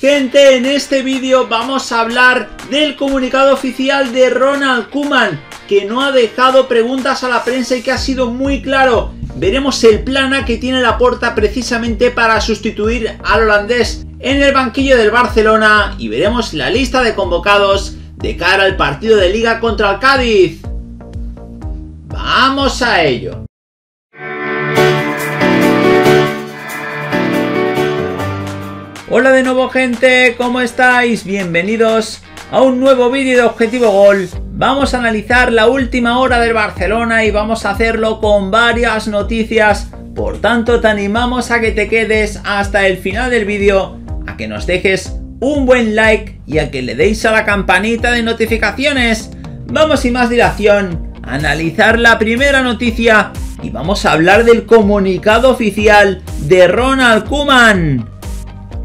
Gente, en este vídeo vamos a hablar del comunicado oficial de Ronald Koeman, que no ha dejado preguntas a la prensa y que ha sido muy claro. Veremos el plan A que tiene la puerta precisamente para sustituir al holandés en el banquillo del Barcelona y veremos la lista de convocados de cara al partido de liga contra el Cádiz. ¡Vamos a ello! Hola de nuevo gente, ¿cómo estáis? Bienvenidos a un nuevo vídeo de Objetivo Gol. Vamos a analizar la última hora del Barcelona y vamos a hacerlo con varias noticias. Por tanto, te animamos a que te quedes hasta el final del vídeo, a que nos dejes un buen like y a que le deis a la campanita de notificaciones. Vamos sin más dilación a analizar la primera noticia y vamos a hablar del comunicado oficial de Ronald Koeman.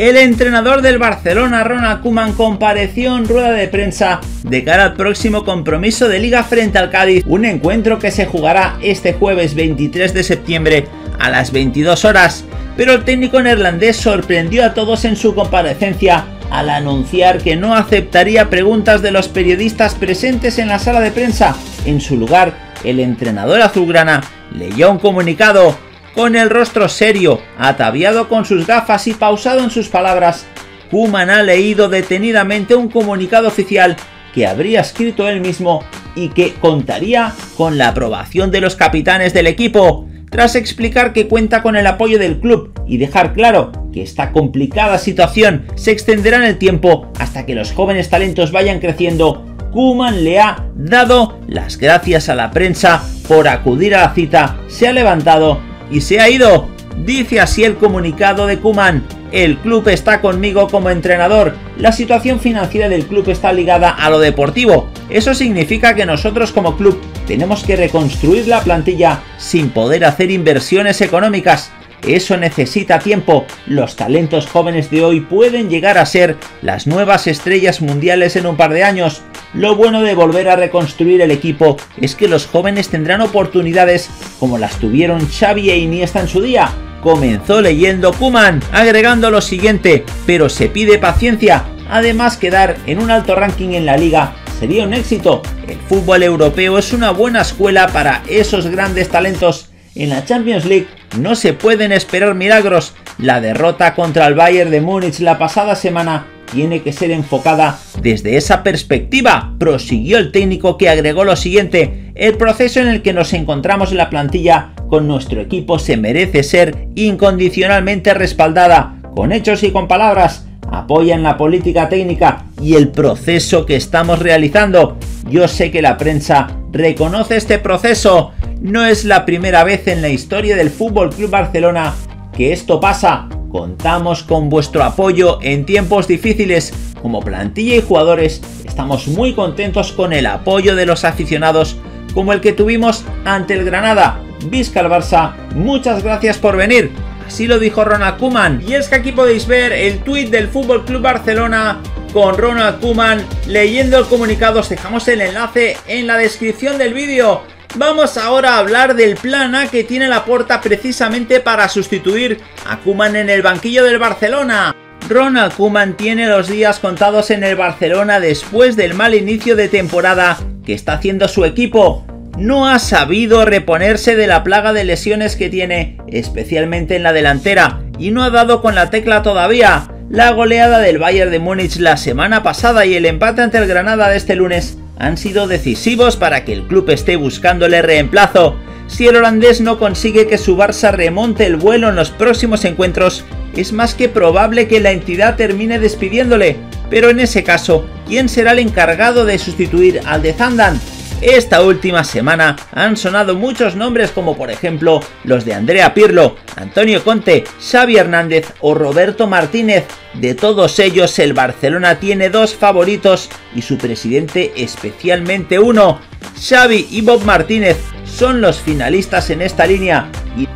El entrenador del Barcelona, Ronald Koeman, compareció en rueda de prensa de cara al próximo compromiso de liga frente al Cádiz, un encuentro que se jugará este jueves 23 de septiembre a las 22 horas. Pero el técnico neerlandés sorprendió a todos en su comparecencia al anunciar que no aceptaría preguntas de los periodistas presentes en la sala de prensa. En su lugar, el entrenador azulgrana leyó un comunicado con el rostro serio, ataviado con sus gafas y pausado en sus palabras, Kuman ha leído detenidamente un comunicado oficial que habría escrito él mismo y que contaría con la aprobación de los capitanes del equipo, tras explicar que cuenta con el apoyo del club y dejar claro que esta complicada situación se extenderá en el tiempo hasta que los jóvenes talentos vayan creciendo, Kuman le ha dado las gracias a la prensa por acudir a la cita, se ha levantado y se ha ido. Dice así el comunicado de Kuman. El club está conmigo como entrenador. La situación financiera del club está ligada a lo deportivo. Eso significa que nosotros como club tenemos que reconstruir la plantilla sin poder hacer inversiones económicas. Eso necesita tiempo. Los talentos jóvenes de hoy pueden llegar a ser las nuevas estrellas mundiales en un par de años. Lo bueno de volver a reconstruir el equipo es que los jóvenes tendrán oportunidades como las tuvieron Xavi e Iniesta en su día. Comenzó leyendo Kuman, agregando lo siguiente, pero se pide paciencia. Además, quedar en un alto ranking en la liga sería un éxito. El fútbol europeo es una buena escuela para esos grandes talentos en la Champions League no se pueden esperar milagros. La derrota contra el Bayern de Múnich la pasada semana tiene que ser enfocada desde esa perspectiva, prosiguió el técnico que agregó lo siguiente, el proceso en el que nos encontramos en la plantilla con nuestro equipo se merece ser incondicionalmente respaldada, con hechos y con palabras, apoyan la política técnica y el proceso que estamos realizando. Yo sé que la prensa reconoce este proceso, no es la primera vez en la historia del Fútbol Club Barcelona que esto pasa. Contamos con vuestro apoyo en tiempos difíciles. Como plantilla y jugadores, estamos muy contentos con el apoyo de los aficionados, como el que tuvimos ante el Granada. Visca el Barça, muchas gracias por venir. Así lo dijo Ronald Koeman. Y es que aquí podéis ver el tuit del Fútbol Club Barcelona con Ronald Koeman leyendo el comunicado. Os dejamos el enlace en la descripción del vídeo. Vamos ahora a hablar del plan A que tiene la puerta precisamente para sustituir a Kuman en el banquillo del Barcelona. Ronald Kuman tiene los días contados en el Barcelona después del mal inicio de temporada que está haciendo su equipo. No ha sabido reponerse de la plaga de lesiones que tiene, especialmente en la delantera, y no ha dado con la tecla todavía. La goleada del Bayern de Múnich la semana pasada y el empate ante el Granada de este lunes han sido decisivos para que el club esté buscándole reemplazo. Si el holandés no consigue que su Barça remonte el vuelo en los próximos encuentros, es más que probable que la entidad termine despidiéndole. Pero en ese caso, ¿quién será el encargado de sustituir al de Zandan? Esta última semana han sonado muchos nombres como por ejemplo los de Andrea Pirlo, Antonio Conte, Xavi Hernández o Roberto Martínez. De todos ellos el Barcelona tiene dos favoritos y su presidente especialmente uno. Xavi y Bob Martínez son los finalistas en esta línea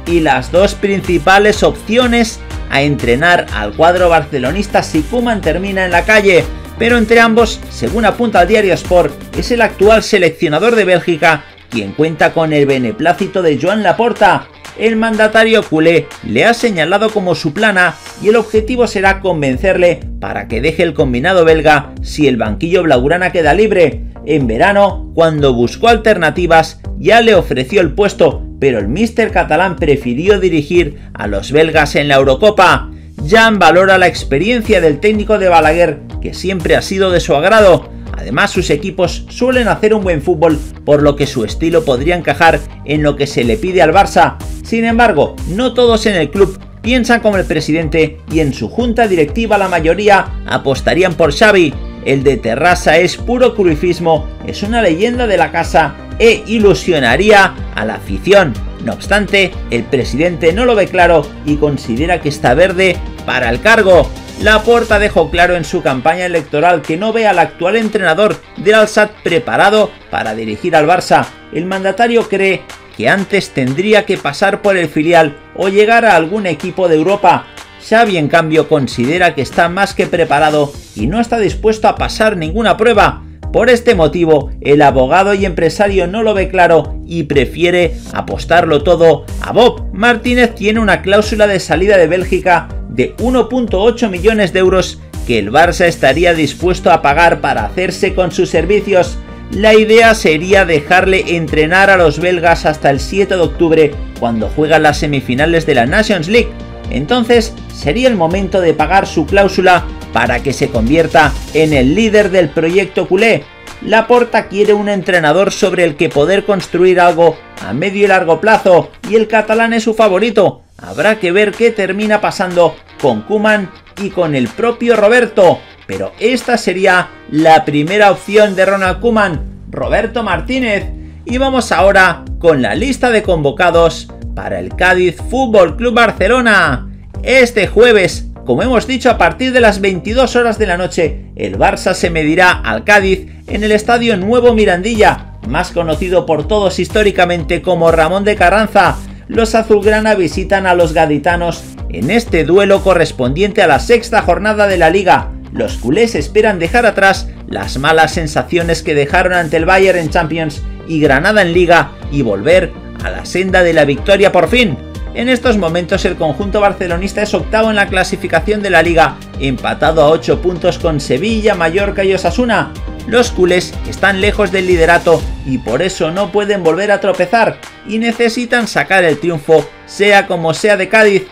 y, las dos principales opciones a entrenar al cuadro barcelonista si Kuman termina en la calle pero entre ambos, según apunta el diario Sport, es el actual seleccionador de Bélgica quien cuenta con el beneplácito de Joan Laporta. el mandatario culé le ha señalado como su plana y el objetivo será convencerle para que deje el combinado belga si el banquillo blaugrana queda libre. En verano, cuando buscó alternativas, ya le ofreció el puesto, pero el míster catalán prefirió dirigir a los belgas en la Eurocopa. Jan valora la experiencia del técnico de Balaguer, que siempre ha sido de su agrado. Además, sus equipos suelen hacer un buen fútbol, por lo que su estilo podría encajar en lo que se le pide al Barça. Sin embargo, no todos en el club piensan como el presidente y en su junta directiva la mayoría apostarían por Xavi. El de Terrassa es puro cruifismo, es una leyenda de la casa e ilusionaría a la afición. No obstante, el presidente no lo ve claro y considera que está verde para el cargo. Laporta dejó claro en su campaña electoral que no ve al actual entrenador del Alsat preparado para dirigir al Barça. El mandatario cree que antes tendría que pasar por el filial o llegar a algún equipo de Europa. Xavi en cambio considera que está más que preparado y no está dispuesto a pasar ninguna prueba. Por este motivo, el abogado y empresario no lo ve claro y prefiere apostarlo todo a Bob. Martínez tiene una cláusula de salida de Bélgica de 1.8 millones de euros que el Barça estaría dispuesto a pagar para hacerse con sus servicios. La idea sería dejarle entrenar a los belgas hasta el 7 de octubre cuando juegan las semifinales de la Nations League. Entonces sería el momento de pagar su cláusula para que se convierta en el líder del proyecto culé. Laporta quiere un entrenador sobre el que poder construir algo a medio y largo plazo y el catalán es su favorito. Habrá que ver qué termina pasando con Kuman y con el propio Roberto, pero esta sería la primera opción de Ronald Kuman, Roberto Martínez. Y vamos ahora con la lista de convocados para el Cádiz Fútbol Club Barcelona. Este jueves como hemos dicho, a partir de las 22 horas de la noche, el Barça se medirá al Cádiz en el Estadio Nuevo Mirandilla, más conocido por todos históricamente como Ramón de Carranza. Los azulgrana visitan a los gaditanos en este duelo correspondiente a la sexta jornada de la liga. Los culés esperan dejar atrás las malas sensaciones que dejaron ante el Bayern en Champions y Granada en Liga y volver a la senda de la victoria por fin. En estos momentos el conjunto barcelonista es octavo en la clasificación de la liga, empatado a 8 puntos con Sevilla, Mallorca y Osasuna. Los culés están lejos del liderato y por eso no pueden volver a tropezar y necesitan sacar el triunfo sea como sea de Cádiz.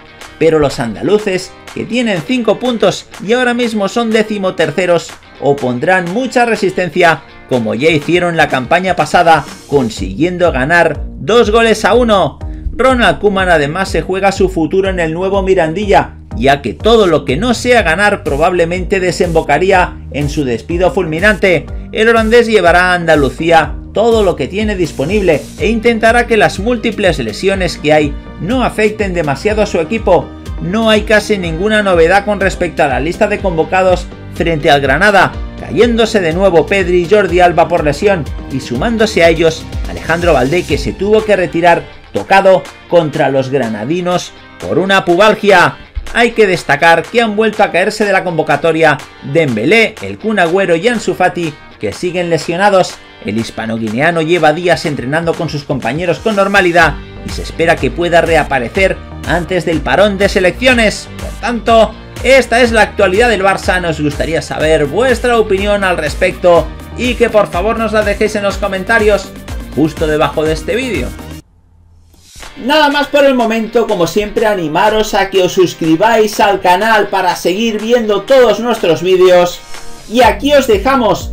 Pero los andaluces, que tienen 5 puntos y ahora mismo son decimoterceros, opondrán mucha resistencia como ya hicieron la campaña pasada, consiguiendo ganar 2 goles a 1. Ronald Koeman además se juega su futuro en el nuevo Mirandilla, ya que todo lo que no sea ganar probablemente desembocaría en su despido fulminante. El holandés llevará a Andalucía todo lo que tiene disponible e intentará que las múltiples lesiones que hay no afecten demasiado a su equipo. No hay casi ninguna novedad con respecto a la lista de convocados frente al Granada, cayéndose de nuevo Pedri y Jordi Alba por lesión y sumándose a ellos Alejandro Valdé que se tuvo que retirar tocado contra los granadinos por una pubalgia. Hay que destacar que han vuelto a caerse de la convocatoria Dembélé, el Kun Agüero y Ansu Fati, que siguen lesionados. El hispano-guineano lleva días entrenando con sus compañeros con normalidad y se espera que pueda reaparecer antes del parón de selecciones. Por tanto, esta es la actualidad del Barça. Nos gustaría saber vuestra opinión al respecto y que por favor nos la dejéis en los comentarios justo debajo de este vídeo. Nada más por el momento, como siempre animaros a que os suscribáis al canal para seguir viendo todos nuestros vídeos. Y aquí os dejamos